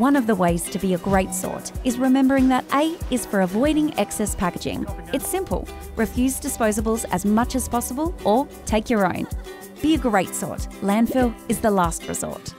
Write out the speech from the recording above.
One of the ways to be a great sort is remembering that A is for avoiding excess packaging. It's simple refuse disposables as much as possible or take your own. Be a great sort. Landfill is the last resort.